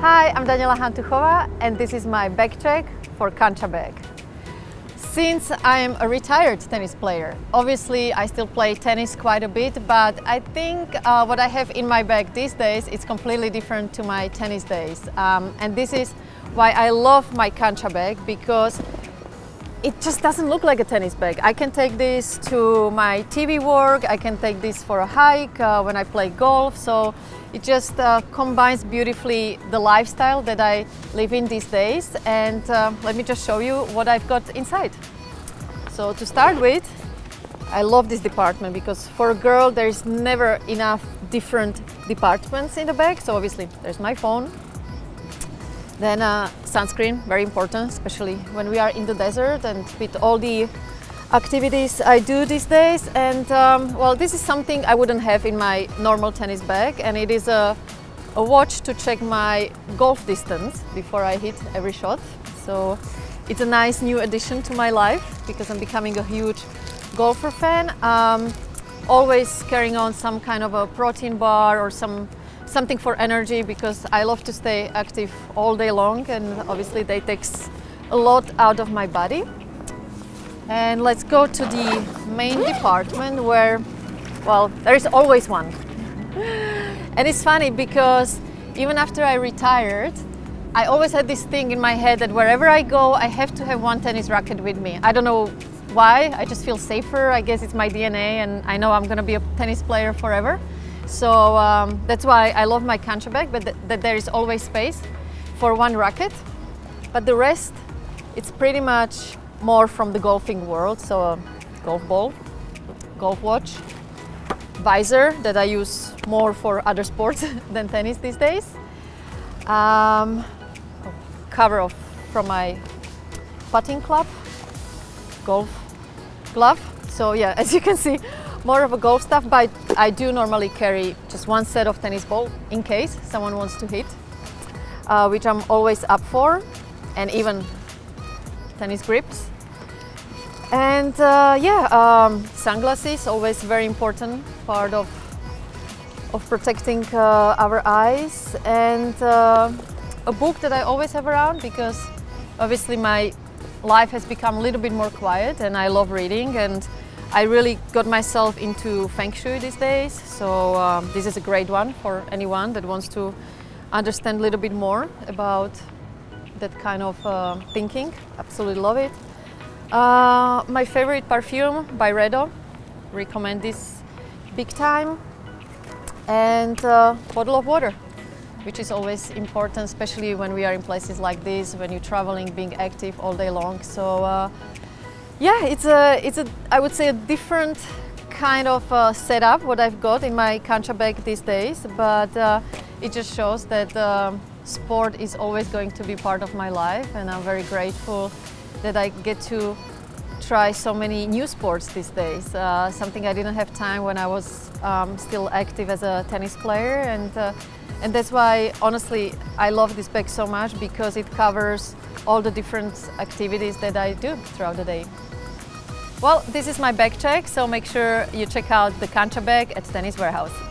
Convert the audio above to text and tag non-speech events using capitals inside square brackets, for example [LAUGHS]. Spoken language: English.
Hi, I'm Daniela Hantuchova and this is my bag check for Cancha bag. Since I am a retired tennis player, obviously I still play tennis quite a bit, but I think uh, what I have in my bag these days is completely different to my tennis days. Um, and this is why I love my Cancha bag because it just doesn't look like a tennis bag. I can take this to my TV work, I can take this for a hike uh, when I play golf, so it just uh, combines beautifully the lifestyle that I live in these days. And uh, let me just show you what I've got inside. So to start with, I love this department because for a girl there's never enough different departments in the bag. So obviously there's my phone, then uh, sunscreen, very important, especially when we are in the desert and with all the activities I do these days. And um, well, this is something I wouldn't have in my normal tennis bag. And it is a, a watch to check my golf distance before I hit every shot. So it's a nice new addition to my life because I'm becoming a huge golfer fan. Um, always carrying on some kind of a protein bar or some something for energy because I love to stay active all day long and obviously they takes a lot out of my body. And let's go to the main department where, well, there is always one. [LAUGHS] and it's funny because even after I retired, I always had this thing in my head that wherever I go, I have to have one tennis racket with me. I don't know why, I just feel safer. I guess it's my DNA and I know I'm gonna be a tennis player forever. So um, that's why I love my Cancha bag, but th that there is always space for one racket. But the rest, it's pretty much more from the golfing world. So a golf ball, golf watch, visor that I use more for other sports [LAUGHS] than tennis these days. Um, cover of from my putting club, golf glove. So yeah, [LAUGHS] as you can see, more of a golf stuff, but I do normally carry just one set of tennis ball in case someone wants to hit, uh, which I'm always up for, and even tennis grips. And uh, yeah, um, sunglasses, always very important part of, of protecting uh, our eyes. And uh, a book that I always have around because obviously my life has become a little bit more quiet and I love reading and I really got myself into Feng Shui these days, so um, this is a great one for anyone that wants to understand a little bit more about that kind of uh, thinking. Absolutely love it. Uh, my favorite perfume Byredo. recommend this big time. And uh, bottle of water, which is always important, especially when we are in places like this, when you're traveling, being active all day long. So uh, yeah, it's a, it's a, I would say a different kind of uh, setup what I've got in my Cancha bag these days, but uh, it just shows that uh, sport is always going to be part of my life and I'm very grateful that I get to try so many new sports these days, uh, something I didn't have time when I was um, still active as a tennis player and uh, and that's why, honestly, I love this bag so much because it covers all the different activities that I do throughout the day. Well, this is my bag check, so make sure you check out the Cancha bag at Tennis Warehouse.